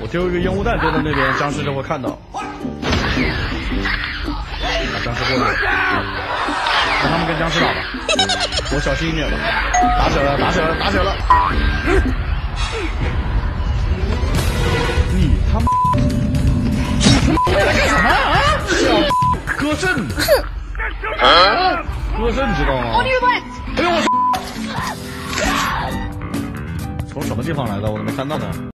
我丢一个烟雾弹丢到那边，僵尸就会看到。把僵尸过去，让他们跟僵尸打吧。我小心一点吧。打起来了，打起来了，打起来了。你他妈！你他妈在干什么啊？小歌阵。歌知道吗？哎呦我！从什么地方来的？我怎么没看到呢？